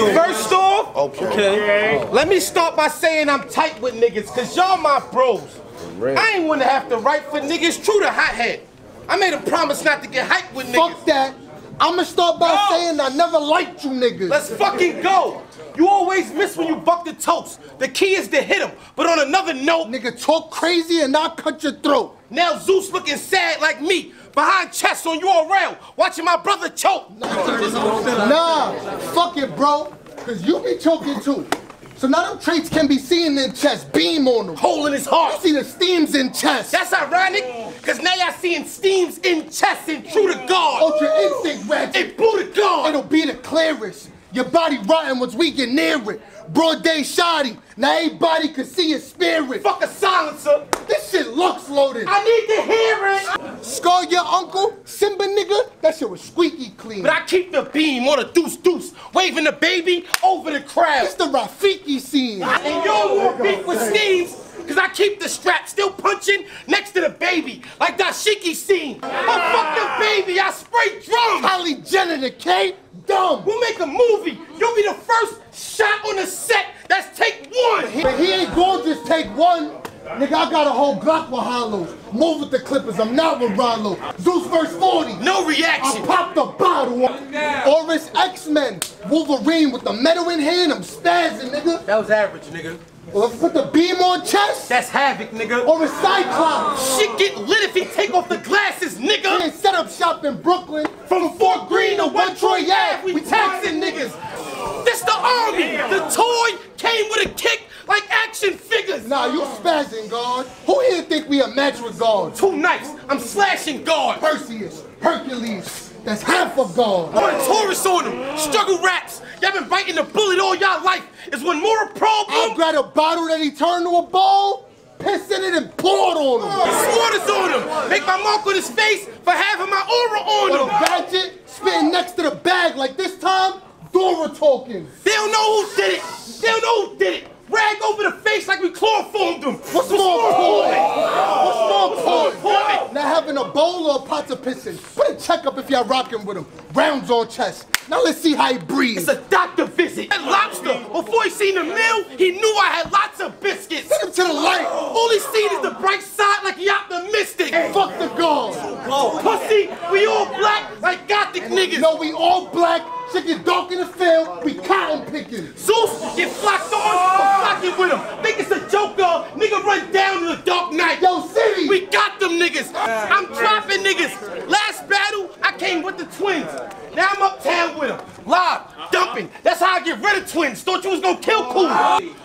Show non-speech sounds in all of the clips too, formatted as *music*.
doing? First off, Okay. let me start by saying I'm tight with niggas, cause y'all my bros. I ain't wanna have to write for niggas, true to hothead. I made a promise not to get hyped with niggas. Fuck that. I'ma start by Go. saying I never liked you niggas. Let's fucking go. You always miss when you buck the toast. The key is to hit him. But on another note, Nigga, talk crazy and I'll cut your throat. now Zeus looking sad like me. Behind Chess on URL, watching my brother choke. Nah, fuck it, bro. Cause you be choking too. So now them traits can be seen in chest. Beam on them. Hole in his heart. see the steams in chest. That's ironic, cause now y'all seeing steams in chest and true to God. Ultra instinct ratchet. And blue to God. It'll be the clearest. Your body rotten once we get near it. Broad day shoddy. Now everybody can see your spirit. Fuck a silencer. This shit looks loaded. I need to hear it. Scar your uncle, Simba nigga, that shit was squeaky clean. But I keep the beam on a deuce deuce, waving the baby over the crowd. It's the Rafiki scene. And y'all want beef with steams, cause I keep the strap still punching next to the baby, like that Shiki scene. Oh, fuck the baby, I spray drums. Holly Jenner, the K, dumb. We'll make a movie. Got a whole Glock with hollows. Move with the Clippers, I'm not with Rollo. Zeus verse 40. No reaction. I reaction. popped the bottle. Oris X-Men. Wolverine with the metal in hand, I'm spazzing, nigga. That was average, nigga. Well, let's put the beam on chest. That's havoc, nigga. Or a Cyclops. Shit get lit if he take off the glasses, nigga. Can't set up shop in Brooklyn. From Fort Greene to One Troy Ave, we taxing niggas. This the army. The toy came with a kick like action figures. Nah, you spazzing, God. Who here think we a match with God? Two knives. I'm slashing God. Perseus, Hercules. That's half of God. Put a Taurus on them. Struggle raps. Y'all been biting the bullet all y'all life. Is one more a I'll problem? grab a bottle that he turned to a bowl, piss in it, and pour it on him. Slaughters on him. Make my mark on his face for having my aura Or on the him. ratchet spitting next to the bag like this time, Dora talking. They don't know who did it. They don't know who did it. Rag over the face like we chloroformed them. What's more important? What's more important? important? Now having a bowl or a pot of pissing. Put a checkup if y'all rocking with him. Rounds on chest. Now let's see how he breathes. It's a doctor visit. That lobster, before he seen the meal, he knew I had lots of biscuits. Send him to the light. All he seen is the bright side like he optimistic. Fuck the God. Pussy, we all black like gothic niggas. No, we all black. Shit get dark in the field. We cotton picking. Zeus get flocked on, I'm flocking with him. Think it's a joker, nigga run down in the dark night. Yo, City. We got them niggas. I'm dropping niggas. Last battle, I came with the twins. Now I'm uptown with them. Live, dumping. That's how I get rid of twins. Thought you was gonna kill Cool.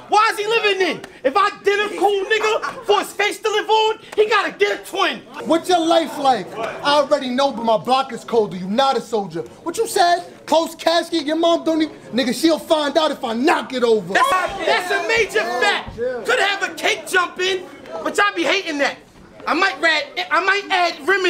Why is he living in? If I did a cool nigga for his face to live on, he gotta get a twin. What's your life like? I already know, but my block is colder. You not a soldier. What you said? Close casket. Your mom don't even. Nigga, she'll find out if I knock it over. That's, that's a major fact. Could have a cake jump in, but y'all be hating that. I might add, I might add rim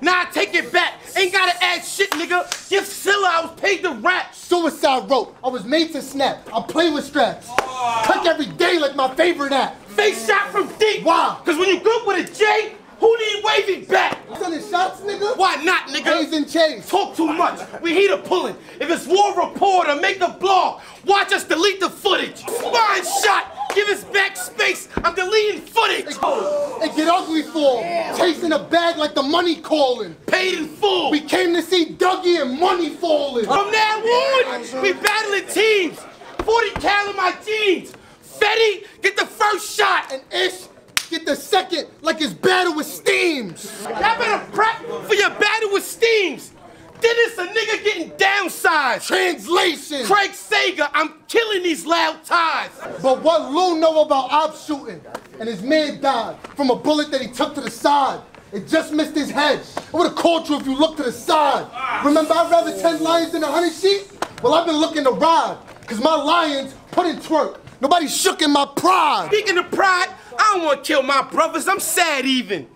Nah, I take it back. Ain't gotta add shit, nigga. Give Scylla, I was paid to rap. Suicide rope. I was made to snap. I play with straps. Cook every day like my favorite app. Face shot from deep. Why? Cause when you good with a J, who need wavy back? Sending shots, nigga. Why not, nigga? and Chase. Talk too much. We heat a pulling. If it's war reporter, make a blog. Watch us delete the footage. Spine shot. Give us back space. I'm deleting footage. It get ugly for him. Chasing a bag like the money calling. Paid in full. We came to see Dougie and money falling. From now on, we battling teams. 40 cal in my jeans. Fetty, get the first shot. And Ish get the second like his battle with steams. Y'all better prep for your battle with steams. Then it's a nigga getting downsized. Translation. Craig Sager, I'm killing these loud ties. But what Lou know about op shooting? And his man died from a bullet that he took to the side. It just missed his head. I would have caught you if you looked to the side. Remember, I'd rather 10 lions than a 100 sheep? Well, I've been looking to ride, because my lions put in twerk. Nobody shook in my pride. Speaking of pride, I don't want to kill my brothers. I'm sad even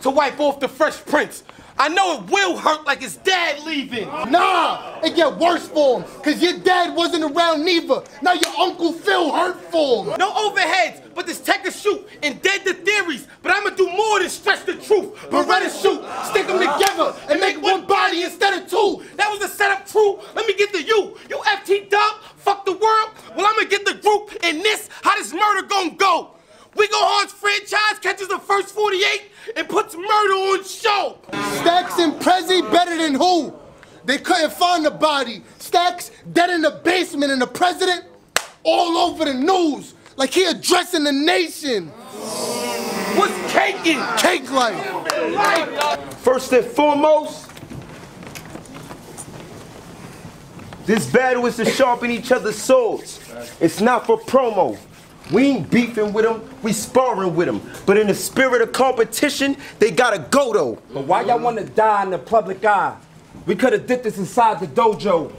to wipe off the Fresh Prince. I know it will hurt like his dad leaving. Nah, it get worse for him, cause your dad wasn't around neither. Now your Uncle Phil hurt for him. No overheads, but this tech to shoot and dead the theories. But I'ma do more than stretch the truth. Beretta shoot, stick them together and make one body instead of two. That was the setup true. Let me get to you. You FT dump, fuck the world. Well, I'ma get the group and this, how this murder gonna go. We go Horns franchise catches the first 48 They couldn't find the body. Stacks dead in the basement and the president all over the news like he addressing the nation. What's caking? Cake life. First and foremost, this battle is to sharpen each other's swords. It's not for promo. We ain't beefing with them, we sparring with them. But in the spirit of competition, they gotta go though. But why y'all want to die in the public eye? We could have did this inside the dojo.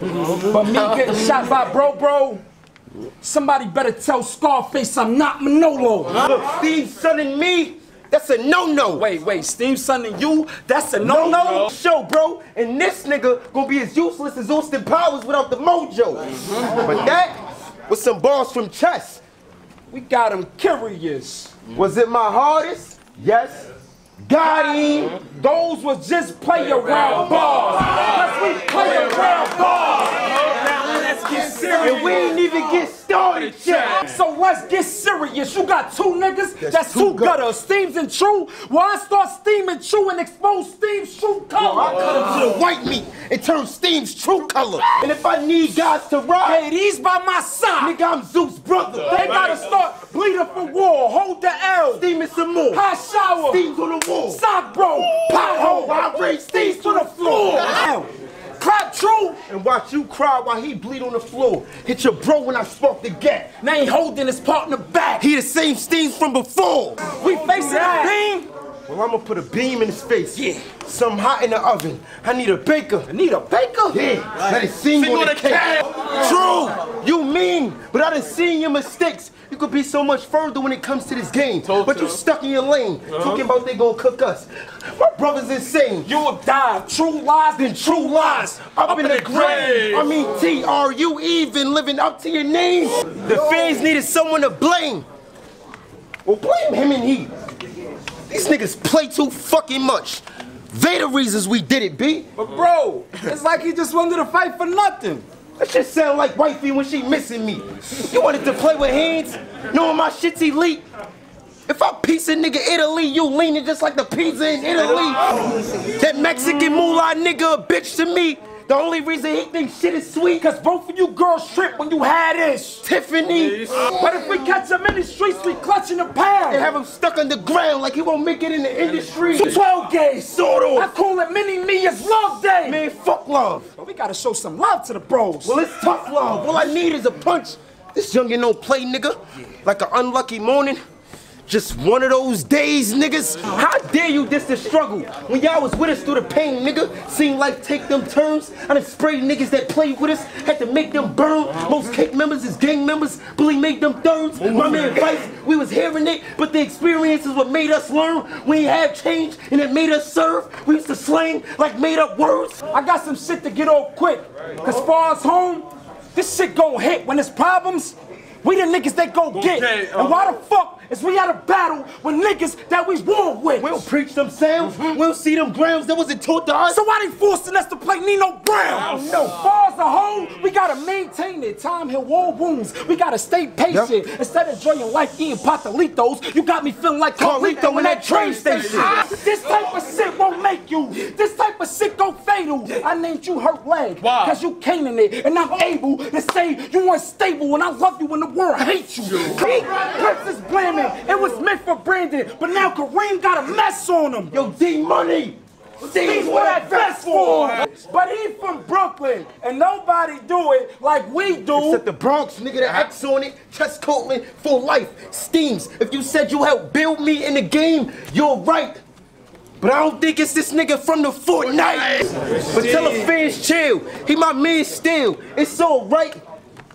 But me *laughs* getting shot by bro bro, somebody better tell Scarface I'm not Manolo. Look, Steve Son and me, that's a no-no. Wait, wait, Son and you, that's a no-no? Show, bro. And this nigga gonna be as useless as Austin Powers without the mojo. Mm-hmm. But that was some balls from chess. We got him curious. Was it my hardest? Yes. Got him. Those was just play around bars. Cause we play around bars. Now let's get serious. And we ain't even get started yet. So let's get serious. You got two niggas that's, two two gutters, Steams and True. Well, I start steaming True and expose Steam's true color. I cut him to the white meat and turn Steam's true color. And if I need guys to ride, Hey, these by my side. nigga, I'm Zeus' brother. They gotta start bleeding for war. Hold the L. Steaming some more. Hot shower. Steam's on the wall. Sock bro. Pothole. I raise Steve's to the floor. Ow. Clap True. And watch you cry while he bleed on the floor. Hit your bro when I spark the gap. They ain't holding his partner back. He the same Steams from before. We facing a beam. Well, I'm gonna put a beam in his face. Yeah. Something hot in the oven. I need a baker. I need a baker. Yeah, let it sing, on, the cake. True, you mean, but I done seen your mistakes. You could be so much further when it comes to this game. but you stuck in your lane, uh-huh. talking about they gonna cook us. My brother's insane. You will die. True lies Then true lies up, in, the grave. I mean, T, are you even living up to your name? The fans needed someone to blame. Well, blame him and he. These niggas play too fucking much. They the reasons we did it, B. But bro, it's like he just wanted to fight for nothing. That shit sound like wifey when she missing me. You wanted to play with hands, knowing my shit's elite. If I piece a nigga Italy, you leaning just like the pizza in Italy. That Mexican moolah nigga a bitch to me. The only reason he thinks shit is sweet, Cause both of you girls trip when you had ish. Tiffany. But if we catch him in the streets, we clutching the pound. They have him stuck on the ground like he won't make it in the industry. 12 gauge. Sort I call it mini me as love day. Man, fuck love. But we gotta show some love to the bros. Well, it's tough love. All I need is a punch. This youngin' don't play, nigga. Like an unlucky morning. Just one of those days, niggas. How dare you diss the struggle when y'all was with us through the pain, nigga? Seen life take them turns. I done sprayed niggas that played with us, had to make them burn. Most cake members is gang members. Bully made them thirds. My man Vice, we was hearing it, but the experience is what made us learn. We ain't have change, and it made us serve. We used to slang like made up words. I got some shit to get off quick. Cause far as home, this shit gon' hit when it's problems. We the niggas that go get. And um, why the fuck is we out a battle with niggas that we war with? We don't preach them sounds. Mm-hmm. We don't see them grounds that wasn't taught to us. So why they forcing us to play Nino Brown? No, far as a whole, we gotta maintain it. Time heal war wounds. We gotta stay patient. Instead of enjoying life eating patalitos, you got me feeling like Carlito in that train station. Ah. This type of shit won't make you. This type of shit go fatal. I named you Hurt Leg. Why? Cause you came in it and I'm able to say you unstable and I love you when the world hates you. Clips is blaming. It was meant for Brandon, but now Kareem got a mess on him. Yo, D Money. He's what that vest for. But he from Brooklyn, and nobody do it like we do. Except the Bronx, nigga, the X on it, Chess Coatland for life. Steams, if you said you helped build me in the game, you're right. But I don't think it's this nigga from the Fortnite. But tell the fans chill, he my man still. It's all right.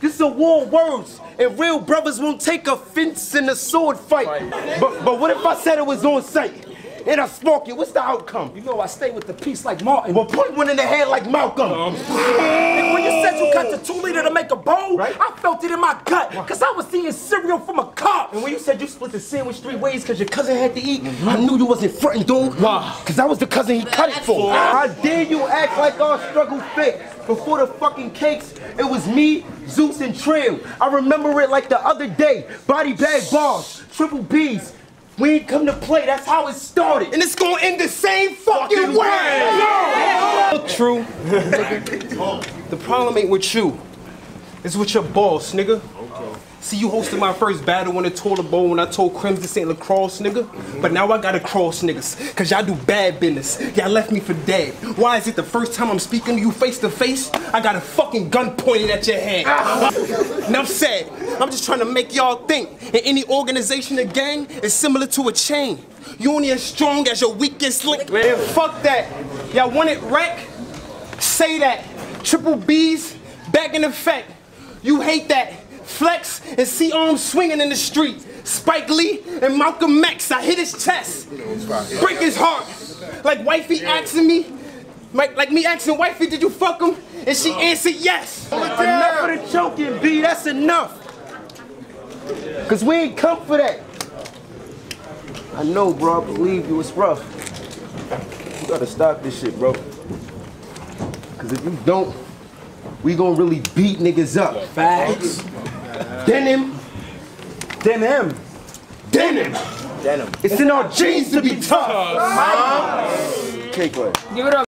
This is a war of words, and real brothers won't take offense in a sword fight. But but what if I said it was on sight? And I smoke you. What's the outcome? You know I stay with the peace like Martin. Well, put one in the head like Malcolm. Um, Nigga, when you said you cut the two liter to make a bowl, Right. I felt it in my gut, cause I was seeing cereal from a cup. And when you said you split the sandwich three ways because your cousin had to eat, mm-hmm. I knew you wasn't fronting, dude. Why? Because I was the cousin he cut it for. How dare you act like our struggle fake? Before the fucking cakes, it was me, Zeus, and Trail. I remember it like the other day. Body bag bars, triple B's. We ain't come to play, that's how it started. And it's gonna end the same fucking, way! True. *laughs* the problem ain't with you. It's with your boss, nigga. See, you hosted my first battle on the toilet bowl when I told Crims this ain't lacrosse, nigga. But now I gotta cross niggas, cause y'all do bad business. Y'all left me for dead. Why is it the first time I'm speaking to you face to face? I got a fucking gun pointed at your head. Enough said. I'm just trying to make y'all think. In any organization, a gang is similar to a chain. You only as strong as your weakest link. Man, fuck that. Y'all want it wreck? Say that. Triple B's back in effect. You hate that. Flex and see arms swinging in the street. Spike Lee and Malcolm X. I hit his chest. Break his heart. Like wifey asking me. Like, me asking wifey, did you fuck him? And she answered yes. Enough of the choking, B. That's enough. Cause we ain't come for that. I know, bro. I believe you. It's rough. You gotta stop this shit, bro. Cause if you don't, we gonna really beat niggas up. Facts. Denim. Denim. Denim. Denim. It's in our genes to be tough. Cake what? Give it up.